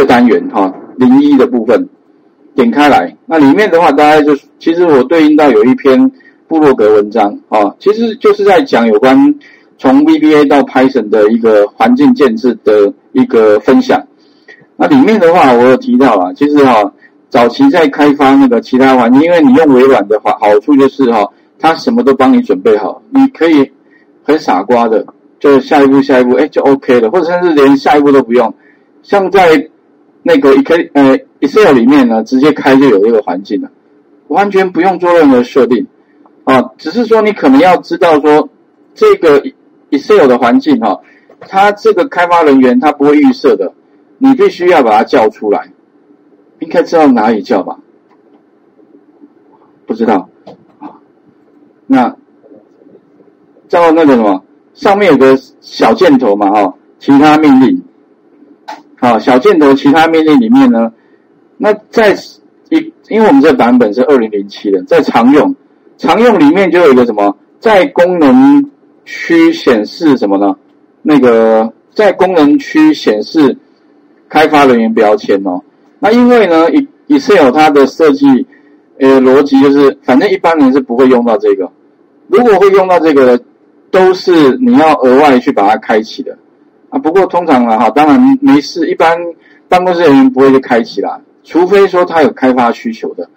这单元哈零一的部分，点开来，那里面的话，大概就是其实我对应到有一篇部落格文章啊，其实就是在讲有关从 VBA 到 Python 的一个环境建制的一个分享。那里面的话，我有提到啊，其实哈，早期在开发那个其他环境，因为你用微软的话，好处就是哈，它什么都帮你准备好，你可以很傻瓜的，就下一步下一步，哎，就 OK 了，或者甚至连下一步都不用。像在那个 Ex 呃 Excel 里面呢，直接开就有这个环境了，完全不用做任何设定啊，只是说你可能要知道说这个 Excel 的环境哈，它这个开发人员他不会预设的。你必须要把它叫出来，应该知道哪里叫吧？不知道啊？那叫那个什么？上面有个小箭头嘛，哈，其他命令，好，小箭头其他命令里面呢，那在一，因为我们这版本是二零零七的，在常用常用里面就有一个什么，在功能区显示什么呢？那个在功能区显示。开发人员标签哦，那因为呢，Excel 它的设计呃逻辑就是，反正一般人是不会用到这个。如果会用到这个，都是你要额外去把它开启的啊。不过通常啊哈，当然没事，一般办公室人员不会去开启啦，除非说他有开发需求的。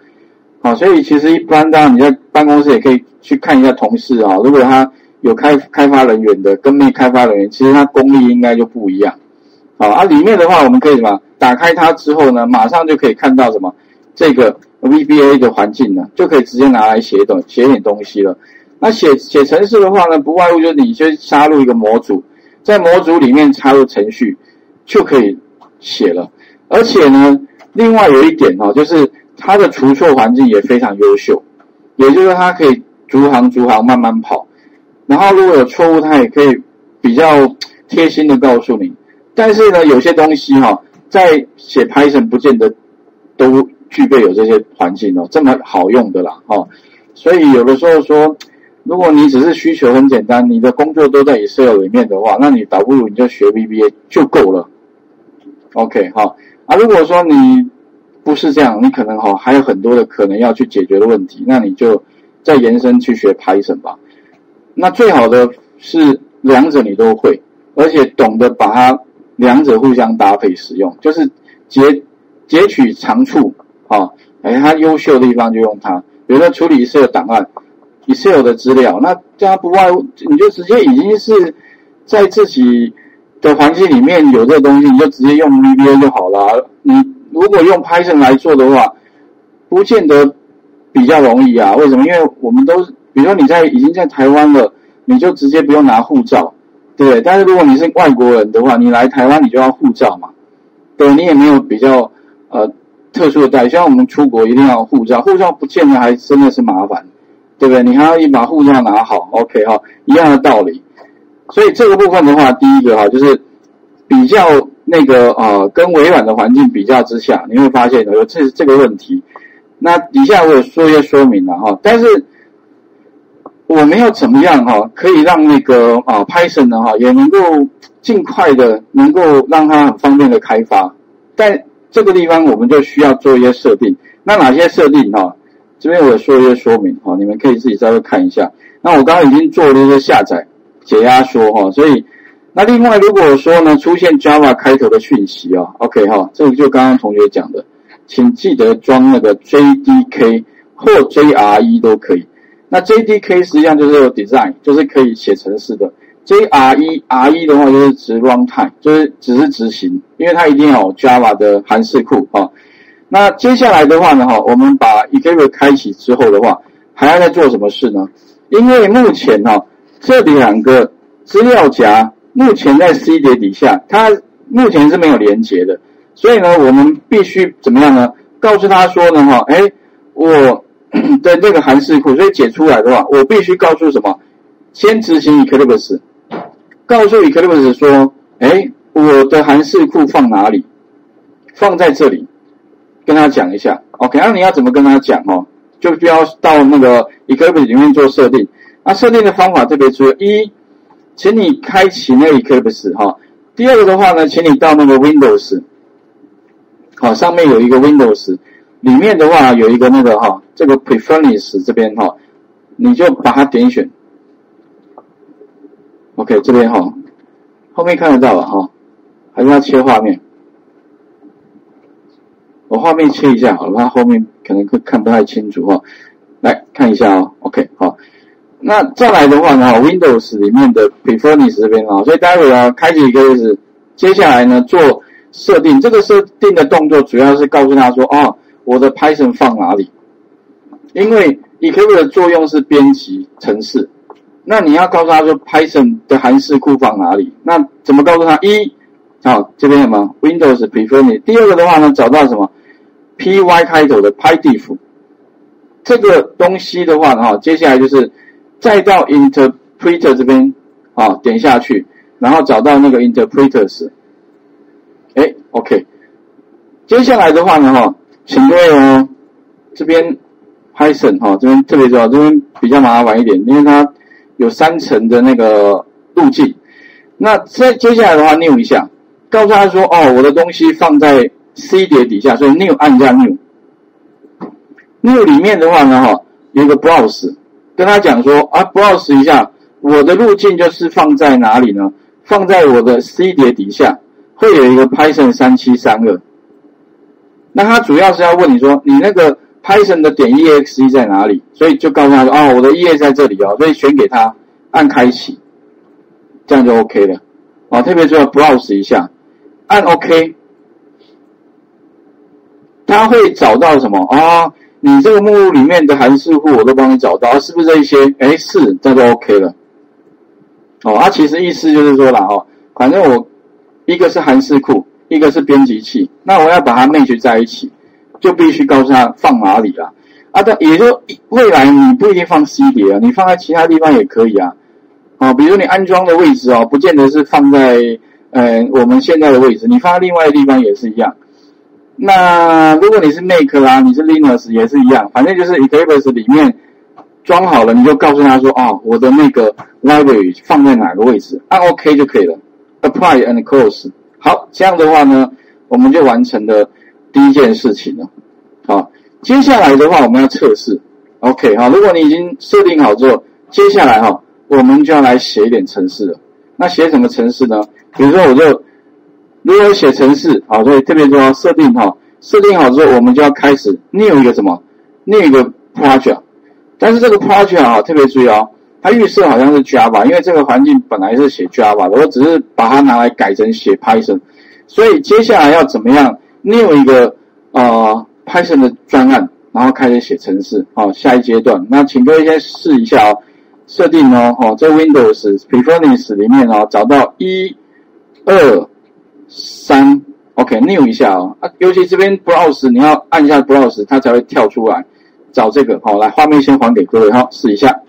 好，所以其实一般当然你在办公室也可以去看一下同事啊，如果他有开开发人员的跟没开发人员，其实他功力应该就不一样。好啊，里面的话我们可以什么？打开它之后呢，马上就可以看到什么？这个 VBA 的环境呢，就可以直接拿来写东写点东西了。那写写程式的话呢，不外乎就是你先插入一个模组，在模组里面插入程序就可以写了。而且呢，另外有一点哦，就是它的除错环境也非常优秀，也就是它可以逐行逐行慢慢跑，然后如果有错误，它也可以比较贴心的告诉你。但是呢，有些东西哈，在写 Python 不见得都具备有这些环境哦，这么好用的啦，哈。所以有的时候说，如果你只是需求很简单，你的工作都在 Excel 里面的话，那你倒不如你就学 VBA 就够了。OK 哈啊，如果说你不是这样，你可能哈还有很多的可能要去解决的问题，那你就再延伸去学 Python 吧。那最好的是两者你都会，而且懂得把它。两者互相搭配使用，就是截截取长处啊，哎，它优秀的地方就用它。比如说处理 Excel 档案，Excel 的资料，那这样不外你就直接已经是在自己的环境里面有这个东西，你就直接用 VBA 就好了。你如果用 Python 来做的话，不见得比较容易啊。为什么？因为我们都，比如说你在已经在台湾了，你就直接不用拿护照。对，但是如果你是外国人的话，你来台湾你就要护照嘛，对，你也没有比较呃特殊的待遇，像我们出国一定要护照，护照不见得还真的是麻烦，对不对？你还要一把护照拿好，OK 哈，一样的道理。所以这个部分的话，第一个哈就是比较那个呃跟微软的环境比较之下，你会发现有这这个问题。那底下我有说一些说明了哈，但是。我们要怎么样哈，可以让那个啊 Python 呢哈，也能够尽快的能够让它很方便的开发。在这个地方，我们就需要做一些设定。那哪些设定哈？这边我说一些说明哈，你们可以自己稍微看一下。那我刚刚已经做了一些下载、解压缩哈，所以那另外如果说呢出现 Java 开头的讯息啊，OK 哈，这个就刚刚同学讲的，请记得装那个 JDK 或 JRE 都可以。那 JDK 实际上就是 design，就是可以写程式的。JRE，RE 的话就是指 runtime，就是只是执行，因为它一定要有 Java 的函式库啊。那接下来的话呢，哈，我们把 Eclips 开启之后的话，还要再做什么事呢？因为目前哈，这两个资料夹目前在 C 碟底下，它目前是没有连接的，所以呢，我们必须怎么样呢？告诉他说呢，哈，哎，我。的那个韩式库，所以解出来的话，我必须告诉什么？先执行 Eclipse，告诉 Eclipse 说，哎，我的韩式库放哪里？放在这里，跟他讲一下。OK，那你要怎么跟他讲哦？就需要到那个 Eclipse 里面做设定。那设定的方法特别注意：一，请你开启那个 Eclipse 哈；第二个的话呢，请你到那个 Windows，好，上面有一个 Windows，里面的话有一个那个哈，这个 Preference 这边哈，你就把它点选。OK，这边哈，后面看得到了哈，还是要切画面。我画面切一下好了，它后面可能会看不太清楚哈。来看一下哦，OK，好。那再来的话呢，Windows 里面的 Preference 这边啊，所以待会啊开启一个就是接下来呢做设定，这个设定的动作主要是告诉他说，哦，我的 Python 放哪里？因为 e c l i p s e 的作用是编辑程式。那你要告诉他说，Python 的函式库放哪里？那怎么告诉他？一，好，这边什么？Windows Performance。第二个的话呢，找到什么？py 开头的 pydiff。这个东西的话呢，接下来就是再到 interpreter 这边啊，点下去，然后找到那个 interpreters。哎，OK。接下来的话呢，哈，请各位哦，这边 Python 哈，这边特别重要，这边比较麻烦一点，因为它。有三层的那个路径，那在接下来的话扭一下，告诉他说：“哦，我的东西放在 C 碟底下，所以 new 按一下 new。new 里面的话呢，哈，有个 browse，跟他讲说啊，browse 一下，我的路径就是放在哪里呢？放在我的 C 碟底下，会有一个 Python 三七三二。那他主要是要问你说，你那个。Python 的点 exe 在哪里？所以就告诉他说：“哦，我的 exe 在这里哦。”所以选给他，按开启，这样就 OK 了。啊，特别重要，browse 一下，按 OK，他会找到什么啊？你这个目录里面的函数库我都帮你找到，是不是这一些？哎，是，这就 OK 了。哦，它其实意思就是说了哦，反正我一个是函数库，一个是编辑器，那我要把它 m a 在一起。就必须告诉他放哪里了啊！但也就未来你不一定放 C 碟啊，你放在其他地方也可以啊。啊，比如你安装的位置哦，不见得是放在呃我们现在的位置，你放在另外的地方也是一样。那如果你是 Mac 啦，你是 Linux 也是一样，反正就是 Eclipse 里面装好了，你就告诉他说哦，我的那个 library 放在哪个位置，按 OK 就可以了。Apply and close。好，这样的话呢，我们就完成了。第一件事情了，好，接下来的话我们要测试，OK 哈，如果你已经设定好之后，接下来哈，我们就要来写一点程式了。那写什么程式呢？比如说我就如果写程式，好，所以特别说设定哈，设定好之后，我们就要开始 new 一个什么，new 一个 project。但是这个 project 啊，特别注意哦，它预设好像是 Java，因为这个环境本来是写 Java 的，我只是把它拿来改成写 Python。所以接下来要怎么样？另一个呃 Python 的专案，然后开始写程式，好，下一阶段，那请各位先试一下哦，设定哦，哦，在 Windows Preference 里面哦，找到一、二、三，OK new 一下哦，尤其这边 browse，你要按一下 browse，它才会跳出来，找这个哦，来，画面先还给各位哦，试一下。